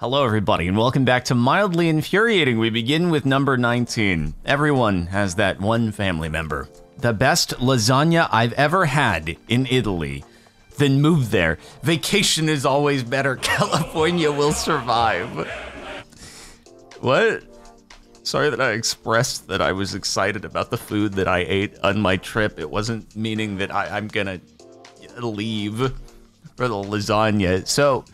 Hello, everybody, and welcome back to Mildly Infuriating. We begin with number 19. Everyone has that one family member. The best lasagna I've ever had in Italy. Then move there. Vacation is always better. California will survive. What? Sorry that I expressed that I was excited about the food that I ate on my trip. It wasn't meaning that I, I'm gonna leave for the lasagna. So,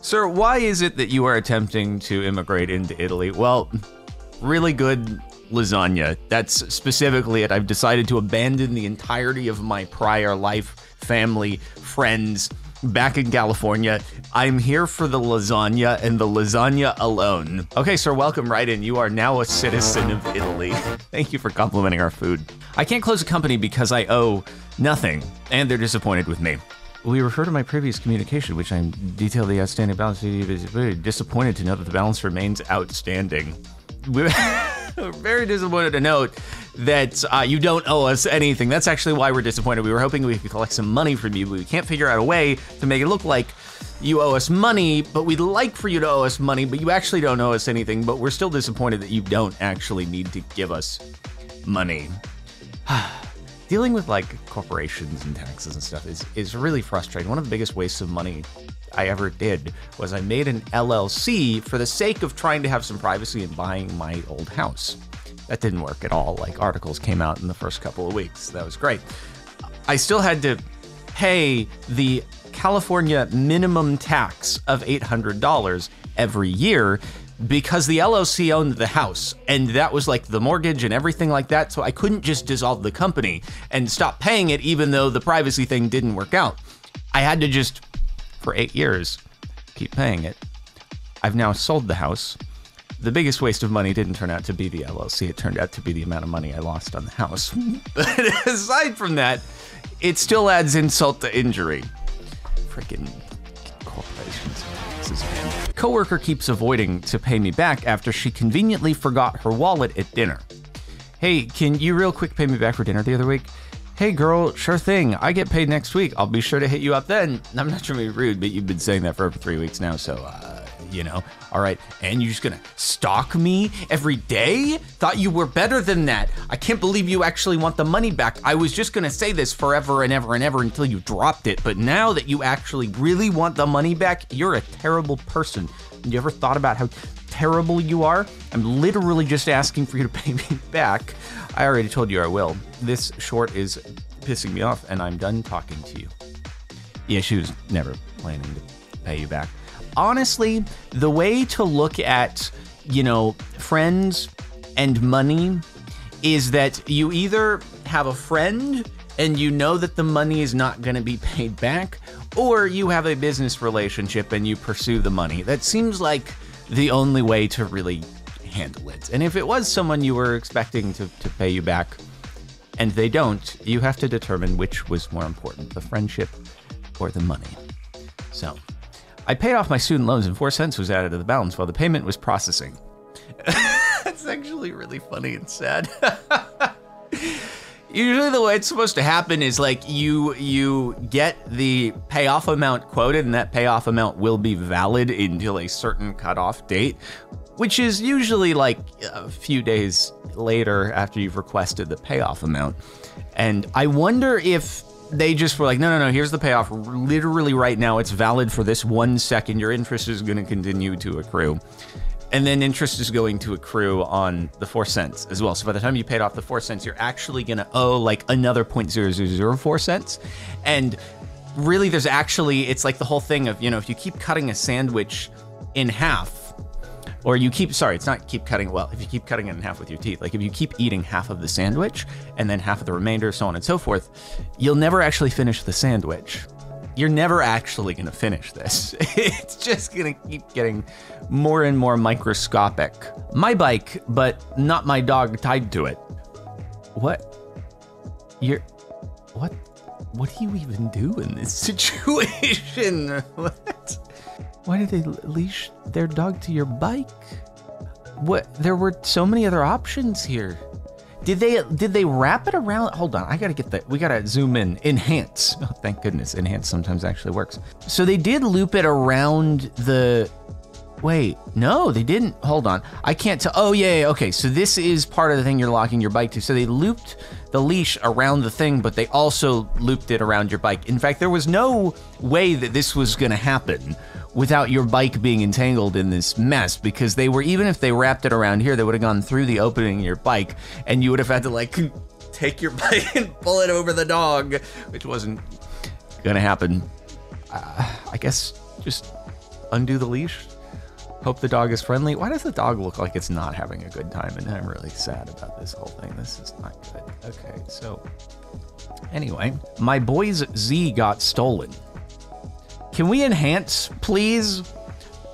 sir, why is it that you are attempting to immigrate into Italy? Well, really good lasagna. That's specifically it. I've decided to abandon the entirety of my prior life, family, friends back in California. I'm here for the lasagna and the lasagna alone. Okay, sir, welcome right in. You are now a citizen of Italy. Thank you for complimenting our food. I can't close a company because I owe nothing, and they're disappointed with me. We refer to my previous communication, which I'm detailed the outstanding balance. Very disappointed to know that the balance remains outstanding. We're very disappointed to note that uh, you don't owe us anything. That's actually why we're disappointed. We were hoping we could collect some money from you, but we can't figure out a way to make it look like you owe us money, but we'd like for you to owe us money, but you actually don't owe us anything. But we're still disappointed that you don't actually need to give us money. Dealing with like corporations and taxes and stuff is, is really frustrating. One of the biggest wastes of money I ever did was I made an LLC for the sake of trying to have some privacy and buying my old house. That didn't work at all. Like articles came out in the first couple of weeks. That was great. I still had to pay the California minimum tax of $800 every year because the LLC owned the house and that was like the mortgage and everything like that. So I couldn't just dissolve the company and stop paying it, even though the privacy thing didn't work out. I had to just, for eight years, keep paying it. I've now sold the house. The biggest waste of money didn't turn out to be the LLC. It turned out to be the amount of money I lost on the house. but aside from that, it still adds insult to injury. Freaking corporations. Coworker keeps avoiding to pay me back after she conveniently forgot her wallet at dinner. Hey, can you real quick pay me back for dinner the other week? Hey girl, sure thing. I get paid next week. I'll be sure to hit you up then. I'm not trying to be rude, but you've been saying that for over three weeks now, so uh, you know. All right, and you're just gonna stalk me every day? Thought you were better than that. I can't believe you actually want the money back. I was just gonna say this forever and ever and ever until you dropped it, but now that you actually really want the money back, you're a terrible person. You ever thought about how terrible you are? I'm literally just asking for you to pay me back. I already told you I will. This short is pissing me off, and I'm done talking to you. Yeah, she was never planning to pay you back honestly, the way to look at, you know, friends and money is that you either have a friend and you know that the money is not going to be paid back, or you have a business relationship and you pursue the money. That seems like the only way to really handle it. And if it was someone you were expecting to, to pay you back and they don't, you have to determine which was more important the friendship or the money. So. I paid off my student loans and four cents was added to the balance while the payment was processing. That's actually really funny and sad. Usually the way it's supposed to happen is like you you get the payoff amount quoted and that payoff amount will be valid until a certain cutoff date, which is usually like a few days later after you've requested the payoff amount. And I wonder if they just were like, no, no, no, here's the payoff. Literally right now, it's valid for this one second. Your interest is going to continue to accrue. And then interest is going to accrue on the four cents as well. So by the time you paid off the four cents, you're actually going to owe like another 0.0004 cents. And really, there's actually, it's like the whole thing of, you know, if you keep cutting a sandwich in half, or you keep sorry it's not keep cutting well if you keep cutting it in half with your teeth like if you keep eating half of the sandwich and then half of the remainder so on and so forth you'll never actually finish the sandwich. You're never actually going to finish this. It's just going to keep getting more and more microscopic. My bike but not my dog tied to it. What? You're what? What do you even do in this situation why did they leash their dog to your bike? What? There were so many other options here. Did they did they wrap it around? Hold on, I gotta get that. We gotta zoom in. Enhance. Oh, thank goodness, enhance sometimes actually works. So they did loop it around the Wait, no, they didn't. Hold on. I can't tell. Oh, yeah, yeah, okay. So this is part of the thing you're locking your bike to. So they looped the leash around the thing, but they also looped it around your bike. In fact, there was no way that this was to happen without your bike being entangled in this mess because they were, even if they wrapped it around here, they would have gone through the opening in your bike and you would have had to like take your bike and pull it over the dog, which wasn't to happen. Uh, I guess just undo the leash, Hope the dog is friendly. Why does the dog look like it's not having a good time? And I'm really sad about this whole thing. This is not good. Okay, so anyway, my boy's Z got stolen. Can we enhance, please?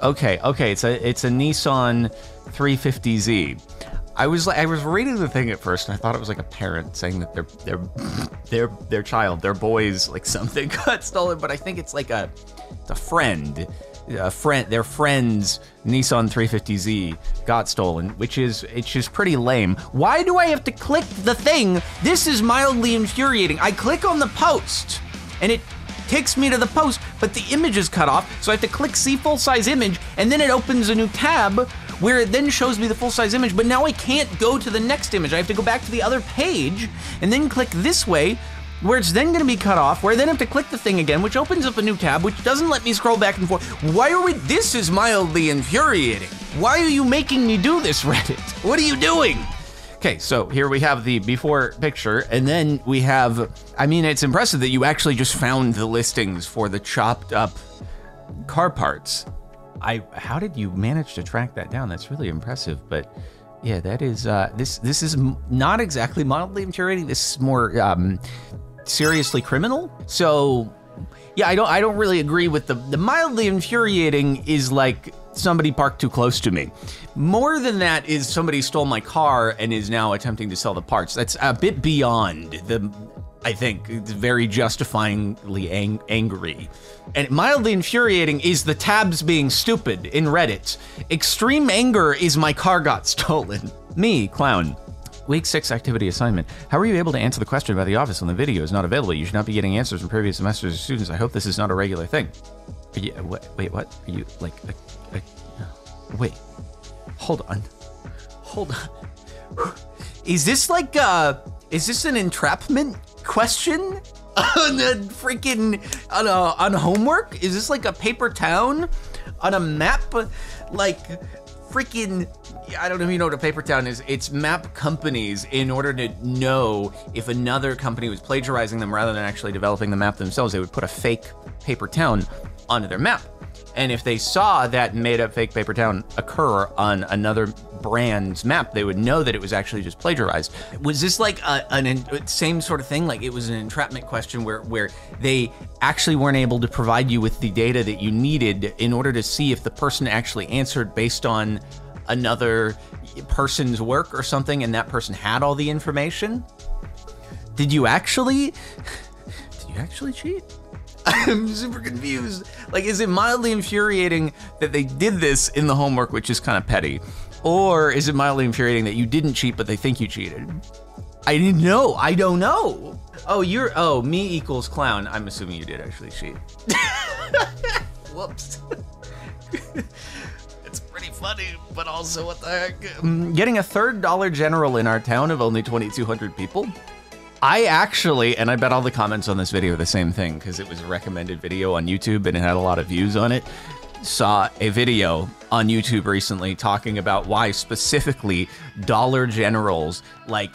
Okay, okay, it's a it's a Nissan 350Z. I was like I was reading the thing at first, and I thought it was like a parent saying that their their their their child, their boys, like something got stolen. But I think it's like a it's a friend a friend, their friend's Nissan 350Z got stolen, which is it's just pretty lame. Why do I have to click the thing? This is mildly infuriating. I click on the post, and it takes me to the post, but the image is cut off, so I have to click see full size image, and then it opens a new tab where it then shows me the full size image, but now I can't go to the next image. I have to go back to the other page and then click this way where it's then gonna be cut off, where I then have to click the thing again, which opens up a new tab, which doesn't let me scroll back and forth. Why are we, this is mildly infuriating. Why are you making me do this, Reddit? What are you doing? Okay, so here we have the before picture, and then we have, I mean, it's impressive that you actually just found the listings for the chopped up car parts. I, how did you manage to track that down? That's really impressive, but yeah, that is, uh, this, this is not exactly mildly infuriating. This is more, um, seriously criminal. So yeah, I don't I don't really agree with the the mildly infuriating is like somebody parked too close to me. More than that is somebody stole my car and is now attempting to sell the parts. That's a bit beyond the I think very justifyingly ang- angry. And mildly infuriating is the tabs being stupid in Reddit. Extreme anger is my car got stolen. Me, clown. Week 6 activity assignment. How are you able to answer the question about the office when the video is not available? You should not be getting answers from previous semesters or students. I hope this is not a regular thing. You, what, wait, what? Are you like a, wait. Hold on. Hold on. Is this like uh is this an entrapment question? on a freaking on a on homework? Is this like a paper town on a map? Like freaking I don't know if you know what a paper town is. It's map companies in order to know if another company was plagiarizing them rather than actually developing the map themselves. They would put a fake paper town onto their map. And if they saw that made up fake paper town occur on another brand's map, they would know that it was actually just plagiarized. Was this like a, an same sort of thing? Like it was an entrapment question where where they actually weren't able to provide you with the data that you needed in order to see if the person actually answered based on another person's work or something, and that person had all the information? Did you actually? Did you actually cheat? I'm super confused. Like, is it mildly infuriating that they did this in the homework, which is kind of petty? Or is it mildly infuriating that you didn't cheat, but they think you cheated? I didn't know. I don't know. Oh, you're, oh, me equals clown. I'm assuming you did actually cheat. Whoops. it's pretty funny, but also what the heck? Mm, getting a third Dollar General in our town of only 2,200 people? I actually, and I bet all the comments on this video are the same thing because it was a recommended video on YouTube and it had a lot of views on it. Saw a video on YouTube recently talking about why specifically Dollar Generals like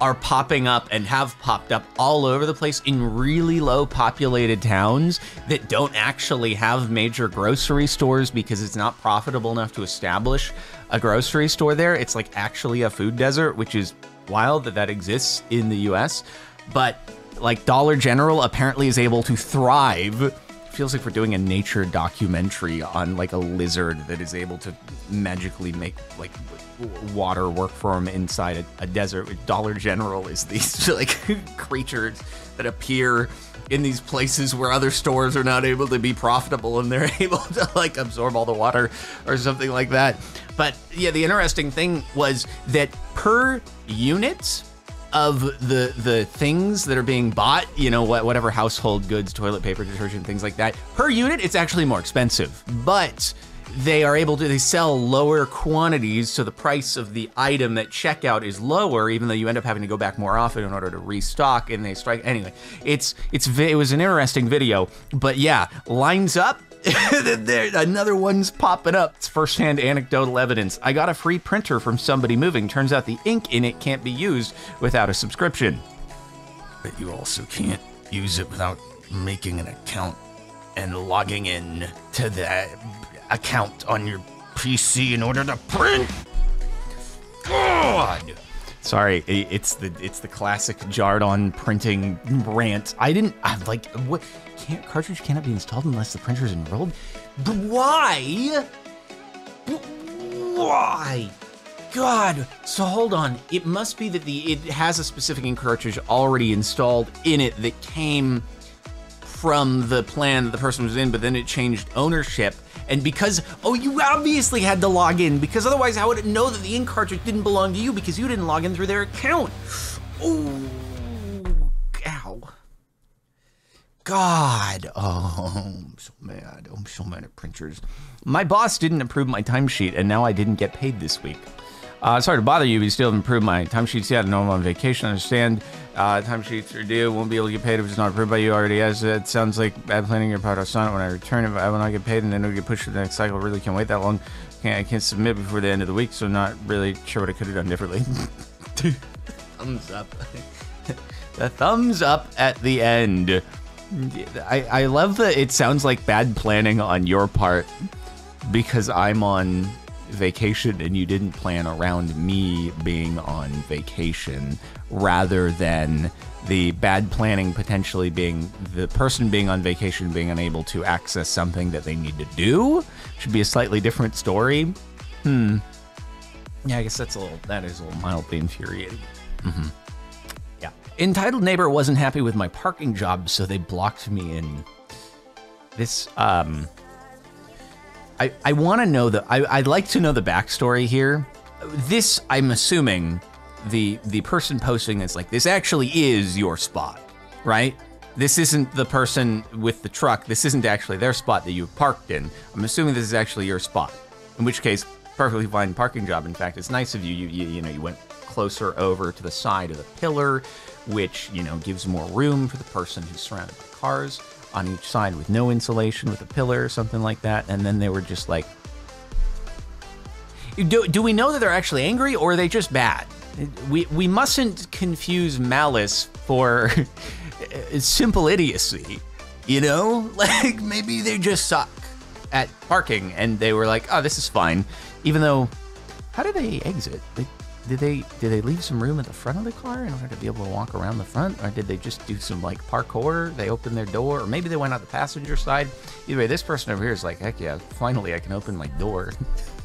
are popping up and have popped up all over the place in really low populated towns that don't actually have major grocery stores because it's not profitable enough to establish a grocery store there. It's like actually a food desert, which is wild that that exists in the US. But like Dollar General apparently is able to thrive. Feels like we're doing a nature documentary on like a lizard that is able to magically make like water work for him inside a, a desert. Dollar General is these like creatures that appear in these places where other stores are not able to be profitable and they're able to like absorb all the water or something like that. But yeah, the interesting thing was that per unit of the the things that are being bought, you know, whatever household goods, toilet paper, detergent, things like that, per unit, it's actually more expensive. But they are able to they sell lower quantities so the price of the item at checkout is lower even though you end up having to go back more often in order to restock and they strike anyway it's it's it was an interesting video but yeah lines up there, another one's popping up. It's firsthand anecdotal evidence. I got a free printer from somebody moving. Turns out the ink in it can't be used without a subscription. But you also can't use it without making an account and logging in to that account on your PC in order to print. God. Sorry, it's the it's the classic Jordan printing rant. I didn't I like what can't cartridge cannot be installed unless the printer is enrolled. But why? Why? God. So hold on. It must be that the it has a specific ink cartridge already installed in it that came from the plan that the person was in, but then it changed ownership. And because, oh, you obviously had to log in because otherwise how would know that the ink cartridge didn't belong to you because you didn't log in through their account? Oh, ow. God. Oh, I'm so mad. I'm so mad at printers. My boss didn't approve my timesheet and now I didn't get paid this week. Uh, sorry to bother you, but you still haven't approved my timesheets yet. I know I'm on vacation. I understand. Uh, timesheets are due. Won't be able to get paid if it's not approved by you already. As it sounds like bad planning your part. I'll sign it when I return. If I will not get paid and then it'll get pushed to the next cycle, really can't wait that long. Can't, I can't submit before the end of the week, so not really sure what I could have done differently. thumbs up. the thumbs up at the end. I, I love that it sounds like bad planning on your part because I'm on vacation and you didn't plan around me being on vacation rather than the bad planning potentially being the person being on vacation being unable to access something that they need to do should be a slightly different story. Hmm. Yeah i guess that's a little that is a little mildly infuriating. Mm-hmm. yeah. Entitled neighbor wasn't happy with my parking job so they blocked me in. This um I, I want to know the I, I'd like to know the backstory here. This I'm assuming the the person posting this like this actually is your spot, right? This isn't the person with the truck. This isn't actually their spot that you parked in. I'm assuming this is actually your spot. In which case, perfectly fine parking job. In fact, it's nice of you. You you, you know you went closer over to the side of the pillar, which you know gives more room for the person who's surrounded by cars on each side with no insulation with a pillar or something like that. And then they were just like, do, do we know that they're actually angry or are they just bad? We, we mustn't confuse malice for simple idiocy, you know? Like maybe they just suck at parking and they were like, oh, this is fine. Even though, how do they exit? They, did they did they leave some room at the front of the car in order to be able to walk around the front, or did they just do some like parkour? They opened their door, or maybe they went out the passenger side. Either way, this person over here is like, heck yeah, finally I can open my door.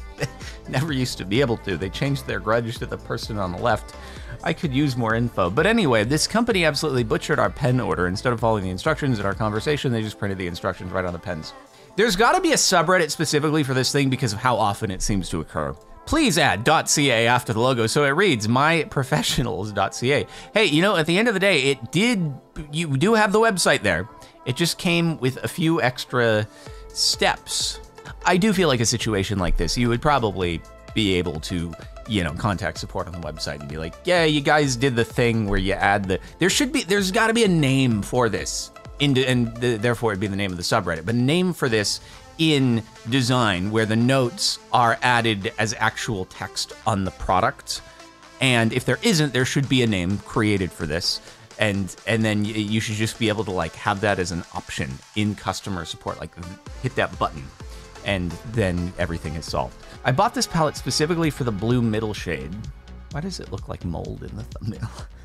Never used to be able to. They changed their grudge to the person on the left. I could use more info. But anyway, this company absolutely butchered our pen order. Instead of following the instructions in our conversation, they just printed the instructions right on the pens. There's got to be a subreddit specifically for this thing because of how often it seems to occur please add .ca after the logo so it reads myprofessionals.ca. Hey, you know, at the end of the day, it did, you do have the website there. It just came with a few extra steps. I do feel like a situation like this, you would probably be able to, you know, contact support on the website and be like, yeah, you guys did the thing where you add the, there should be, there's got to be a name for this. Into, and the, therefore it'd be the name of the subreddit. But name for this in design where the notes are added as actual text on the product. And if there isn't, there should be a name created for this. And and then you should just be able to like have that as an option in customer support. Like hit that button, and then everything is solved. I bought this palette specifically for the blue middle shade. Why does it look like mold in the thumbnail?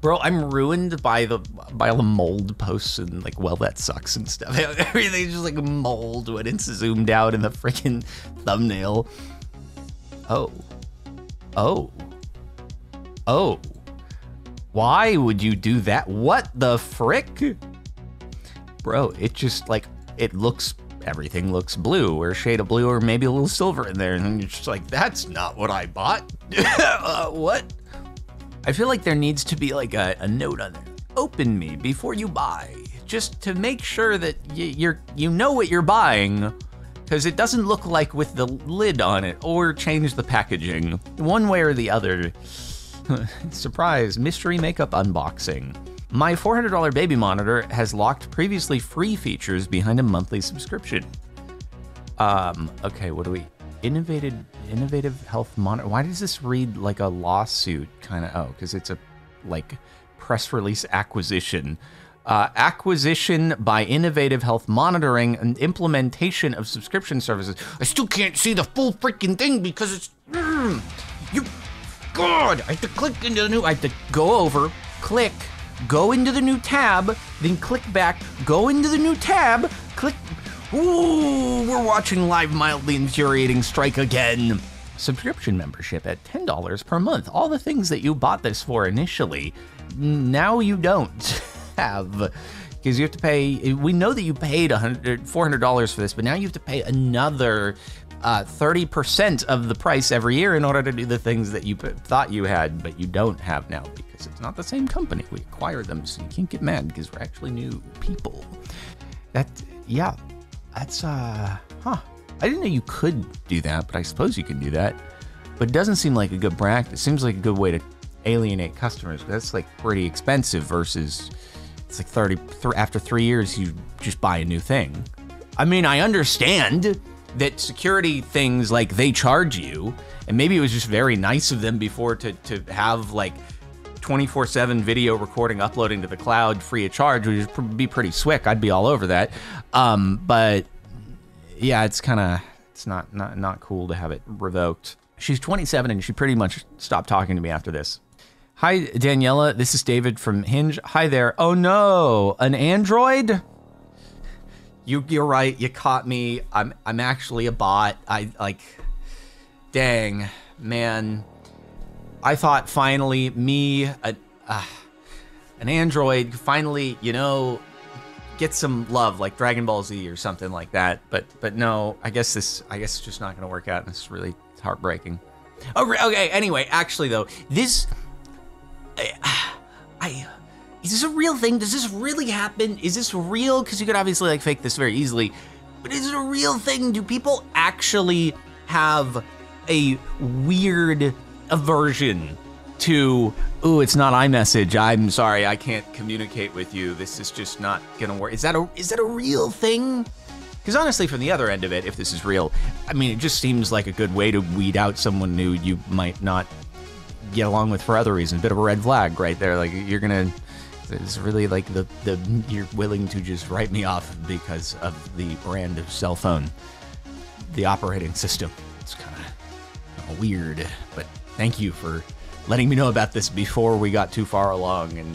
Bro, I'm ruined by the by all the mold posts and like, well, that sucks and stuff. Everything's just like mold when it's zoomed out in the freaking thumbnail. Oh. Oh. Oh. Why would you do that? What the frick? Bro, it just like it looks everything looks blue or shade of blue or maybe a little silver in there and you're just like that's not what I bought. uh, what? I feel like there needs to be like a, a note on there. Open me before you buy, just to make sure that you're you know what you're buying because it doesn't look like with the lid on it, or change the packaging. One way or the other. Surprise, mystery makeup unboxing. My $400 baby monitor has locked previously free features behind a monthly subscription. Um, okay, what do we innovative innovative health monitor. Why does this read like a lawsuit kind of? Oh, because it's a like press release acquisition. Uh, acquisition by Innovative Health Monitoring and implementation of subscription services. I still can't see the full freaking thing because it's mm, you. God, I have to click into the new. I have to go over, click, go into the new tab, then click back, go into the new tab, click. Ooh, we're watching live mildly infuriating strike again. Subscription membership at $10 per month. All the things that you bought this for initially, now you don't have because you have to pay. We know that you paid $400 for this, but now you have to pay another uh, 30% of the price every year in order to do the things that you thought you had, but you don't have now because it's not the same company. We acquired them, so you can't get mad because we're actually new people. That, yeah, that's, uh, huh. I didn't know you could do that, but I suppose you can do that. But it doesn't seem like a good practice. Seems like a good way to alienate customers. That's like pretty expensive versus it's like 30 th- after 3 years you just buy a new thing. I mean, I understand that security things like they charge you and maybe it was just very nice of them before to to have like 24/7 video recording uploading to the cloud free of charge would be pretty swick. I'd be all over that. Um, but yeah, it's kind of it's not not not cool to have it revoked. She's 27 and she pretty much stopped talking to me after this. Hi Daniela, this is David from Hinge. Hi there. Oh no, an Android? You you're right. You caught me. I'm I'm actually a bot. I like dang, man. I thought finally me a, uh, an android finally, you know, get some love like Dragon Ball Z or something like that. But but no, I guess this I guess it's just not going to work out. And it's really heartbreaking. Oh, okay. Anyway, actually though, this I, I is this a real thing? Does this really happen? Is this real? Because you could obviously like fake this very easily. But is it a real thing? Do people actually have a weird aversion to ooh it's not iMessage. I'm sorry I can't communicate with you. This is just not gonna work. Is that a is that a real thing? Because honestly from the other end of it if this is real I mean it just seems like a good way to weed out someone new you might not get along with for other reasons. Bit of a red flag right there. Like you're gonna it's really like the the you're willing to just write me off because of the brand of cell phone. The operating system. It's kind of weird but thank you for letting me know about this before we got too far along and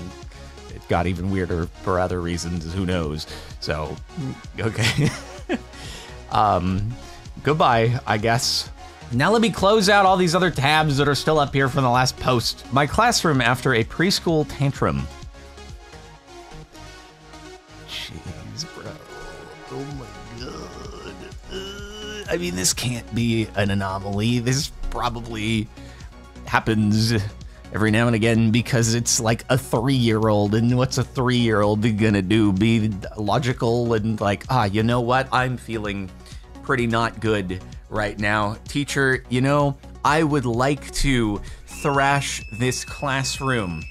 it got even weirder for other reasons who knows. So okay. Um goodbye i guess. Now let me close out all these other tabs that are still up here from the last post. My classroom after a preschool tantrum. Jeez bro. Oh my god. Uh, i mean this can't be an anomaly. This is probably happens every now and again because it's like a three year old. And what's a three year old gonna do? Be logical and like, ah, you know what? I'm feeling pretty not good right now. Teacher, you know, I would like to thrash this classroom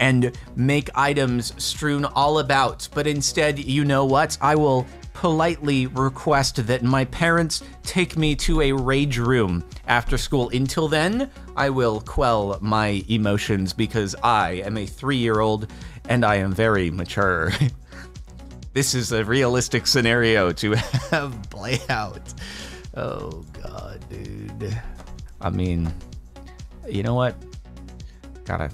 and make items strewn all about. But instead, you know what? I will politely request that my parents take me to a rage room after school. Until then, I will quell my emotions because I am a three year old and I am very mature. this is a realistic scenario to have play out. Oh, God, dude. I mean, you know what? Gotta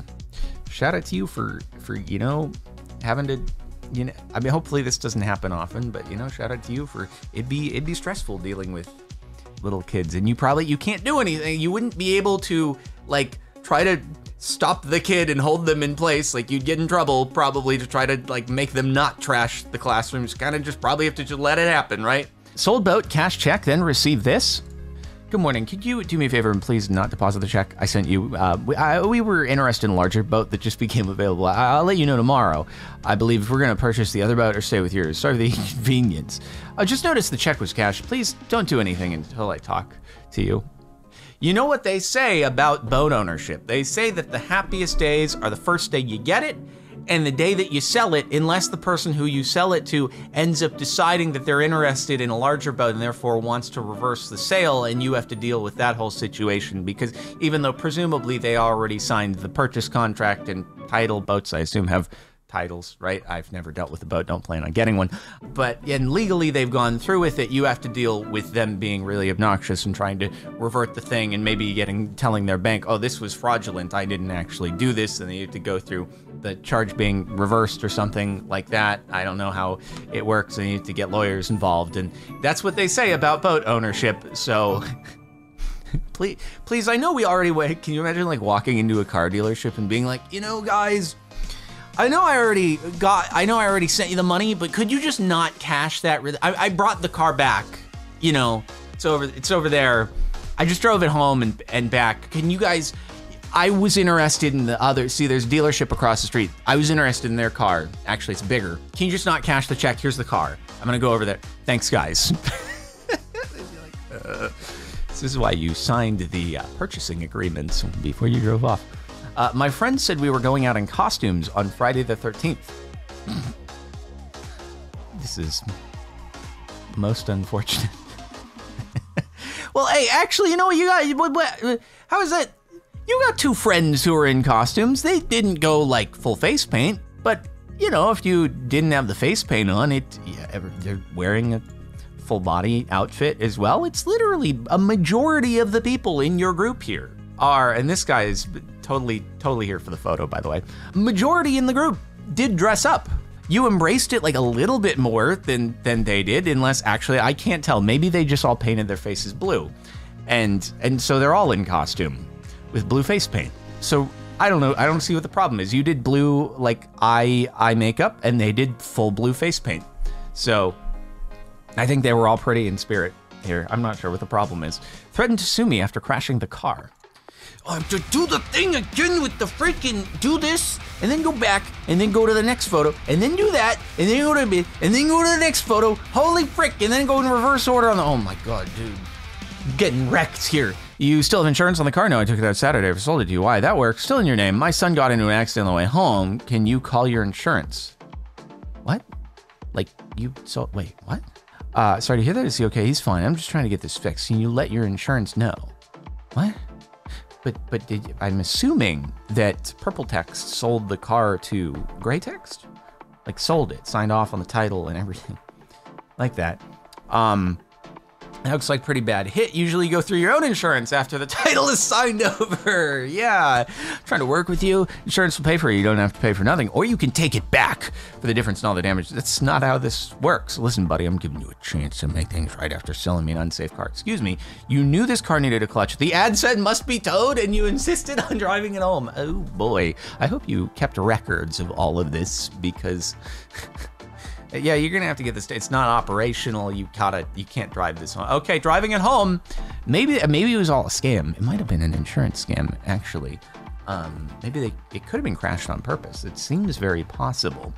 shout out to you for, for you know, having to you know, I mean, hopefully this doesn't happen often, but you know, shout out to you for it'd be it'd be stressful dealing with little kids, and you probably you can't do anything. You wouldn't be able to like try to stop the kid and hold them in place. Like you'd get in trouble probably to try to like make them not trash the classrooms. Kind of just probably have to just let it happen, right? Sold boat cash check, then receive this. Good morning. Could you do me a favor and please not deposit the check I sent you? Uh, we, I, we were interested in a larger boat that just became available. I, will let you know tomorrow. I believe if we're going to purchase the other boat or stay with yours. Sorry for the inconvenience. I just noticed the check was cashed. Please don't do anything until I talk to you. You know what they say about boat ownership? They say that the happiest days are the first day you get it and the day that you sell it, unless the person who you sell it to ends up deciding that they're interested in a larger boat and therefore wants to reverse the sale, and you have to deal with that whole situation. Because even though presumably they already signed the purchase contract and title, boats I assume have titles, right? I've never dealt with a boat, don't plan on getting one. But and legally they've gone through with it. You have to deal with them being really obnoxious and trying to revert the thing and maybe getting telling their bank, "Oh, this was fraudulent. I didn't actually do this." And they have to go through the charge being reversed or something like that. I don't know how it works. You have to get lawyers involved and that's what they say about boat ownership. So please please I know we already wait. Can you imagine like walking into a car dealership and being like, "You know, guys, I know I already got, I know I already sent you the money, but could you just not cash that? I, I brought the car back, you know, it's over, it's over there. I just drove it home and, and back. Can you guys, I was interested in the other, see there's dealership across the street. I was interested in their car. Actually, it's bigger. Can you just not cash the check? Here's the car. I'm gonna go over there. Thanks guys. uh, this is why you signed the uh, purchasing agreements before you drove off. Uh, my friend said we were going out in costumes on Friday the 13th. this is most unfortunate. well, hey, actually, you know what you got? What, what, how is that? You got two friends who are in costumes. They didn't go like full face paint, but you know, if you didn't have the face paint on, it yeah, they're wearing a full body outfit as well. It's literally a majority of the people in your group here are, and this guy is totally, totally here for the photo, by the way. Majority in the group did dress up. You embraced it like a little bit more than than they did, unless actually I can't tell. Maybe they just all painted their faces blue, and and so they're all in costume with blue face paint. So I don't know. I don't see what the problem is. You did blue like eye eye makeup, and they did full blue face paint. So I think they were all pretty in spirit here. I'm not sure what the problem is. Threatened to sue me after crashing the car uh, to do the thing again with the freaking do this and then go back and then go to the next photo and then do that and then go to the and then go to the next photo. Holy frick! And then go in reverse order on the. Oh my god, dude, I'm getting wrecked here. You still have insurance on the car? No, I took it out Saturday. I sold it to you. Why? That works. Still in your name. My son got into an accident on the way home. Can you call your insurance? What? Like you? So wait, what? Uh, sorry to hear that. Is he okay? He's fine. I'm just trying to get this fixed. Can you let your insurance know? What? But but did, I'm assuming that Purple Text sold the car to Gray Text, like sold it, signed off on the title and everything, like that. Um, that looks like pretty bad hit. Usually you go through your own insurance after the title is signed over. Yeah, I'm trying to work with you. Insurance will pay for it. You don't have to pay for nothing. Or you can take it back for the difference in all the damage. That's not how this works. Listen, buddy, I'm giving you a chance to make things right after selling me an unsafe car. Excuse me. You knew this car needed a clutch. The ad said must be towed and you insisted on driving it home. Oh boy. I hope you kept records of all of this because Yeah, you're gonna have to get this. It's not operational. You gotta. You can't drive this home. Okay, driving it home. Maybe maybe it was all a scam. It might have been an insurance scam actually. Um, maybe they it could have been crashed on purpose. It seems very possible.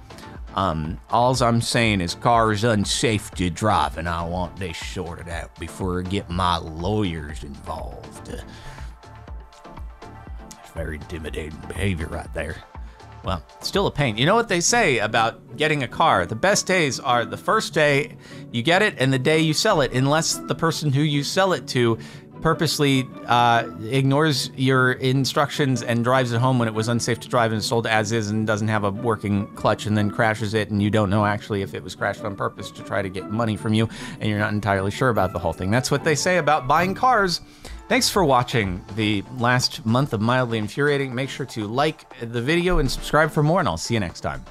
Um, all I'm saying is car is unsafe to drive, and I want this sorted out before I get my lawyers involved. It's very intimidating behavior right there. Well, still a pain. You know what they say about getting a car? The best days are the first day you get it and the day you sell it, unless the person who you sell it to purposely uh, ignores your instructions and drives it home when it was unsafe to drive and sold as is and doesn't have a working clutch and then crashes it and you don't know actually if it was crashed on purpose to try to get money from you and you're not entirely sure about the whole thing. That's what they say about buying cars. Thanks for watching the last month of Mildly Infuriating. Make sure to like the video and subscribe for more, and I'll see you next time.